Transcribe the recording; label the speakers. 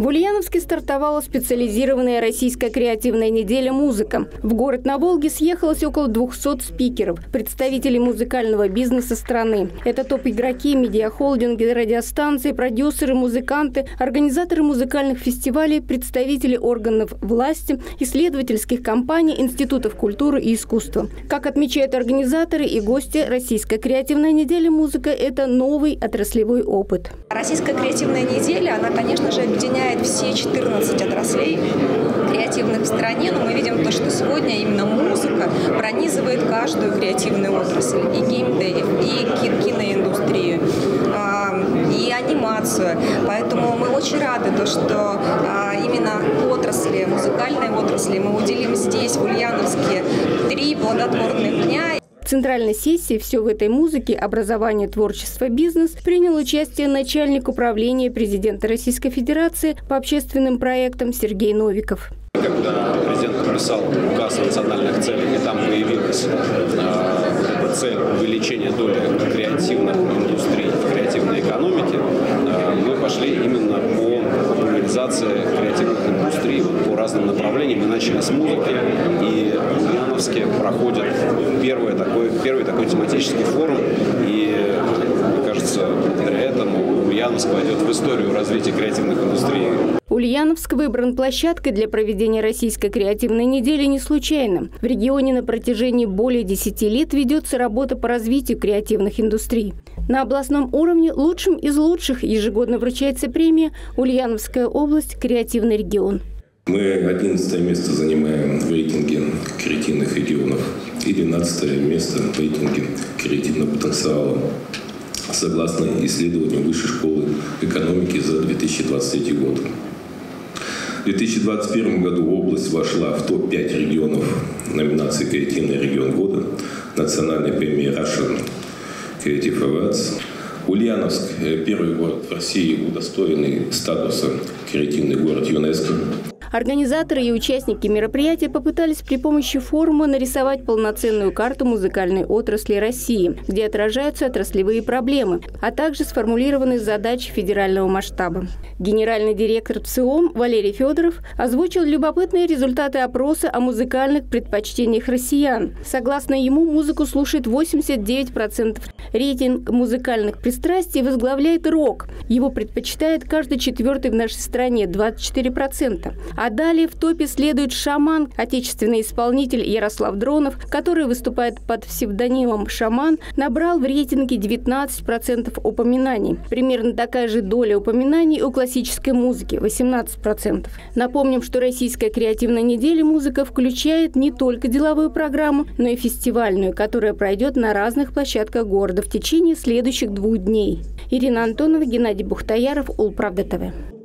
Speaker 1: В Ульяновске стартовала специализированная российская креативная неделя «Музыка». В город на Волге съехалось около 200 спикеров, представителей музыкального бизнеса страны. Это топ-игроки, медиахолдинги, радиостанции, продюсеры, музыканты, организаторы музыкальных фестивалей, представители органов власти, исследовательских компаний, институтов культуры и искусства. Как отмечают организаторы и гости, российская креативная неделя «Музыка» – это новый отраслевой опыт.
Speaker 2: Российская креативная неделя, она, конечно же, объединяет объединяет все 14 отраслей креативных в стране, но мы видим то, что сегодня именно музыка пронизывает каждую креативную отрасль, и геймдев, и киноиндустрию, и анимацию. Поэтому мы очень рады, то, что а, именно отрасли, музыкальной отрасли мы уделим здесь, в Ульяновске, три плодотворных дня
Speaker 1: центральной сессии «Все в этой музыке. Образование, творчество, бизнес» принял участие начальник управления президента Российской Федерации по общественным проектам Сергей Новиков.
Speaker 3: Когда президент подписал указ о национальных целях, и там появилась э, цель увеличения доли креативных индустрий в креативной экономике, э, мы пошли именно по популяризации креативных индустрий по разным направлениям. Мы начали с музыки, и Ульяновске проходит первый такой, первый такой тематический форум, и мне кажется, благодаря этому Ульяновск войдет в историю развития креативных индустрий.
Speaker 1: Ульяновск выбран площадкой для проведения российской креативной недели не случайно. В регионе на протяжении более 10 лет ведется работа по развитию креативных индустрий. На областном уровне лучшим из лучших ежегодно вручается премия «Ульяновская область. Креативный регион».
Speaker 4: Мы 11 место занимаем в рейтинге креативных регионов и 12 место в рейтинге креативного потенциала согласно исследованию Высшей школы экономики за 2023 год. В 2021 году область вошла в топ-5 регионов номинации «Креативный регион года» национальной премии Russian Creative Awards. Ульяновск – первый город в России, удостоенный статуса «Креативный город ЮНЕСКО».
Speaker 1: Организаторы и участники мероприятия попытались при помощи форума нарисовать полноценную карту музыкальной отрасли России, где отражаются отраслевые проблемы, а также сформулированы задачи федерального масштаба. Генеральный директор ЦИОМ Валерий Федоров озвучил любопытные результаты опроса о музыкальных предпочтениях россиян. Согласно ему, музыку слушает 89%. Рейтинг музыкальных пристрастий возглавляет рок. Его предпочитает каждый четвертый в нашей стране – 24%. А далее в топе следует «Шаман», отечественный исполнитель Ярослав Дронов, который выступает под псевдонимом «Шаман», набрал в рейтинге 19% упоминаний. Примерно такая же доля упоминаний у классической музыки – 18%. Напомним, что Российская креативная неделя музыка включает не только деловую программу, но и фестивальную, которая пройдет на разных площадках города в течение следующих двух дней. Ирина Антонова, Геннадий Бухтаяров, Улправда ТВ.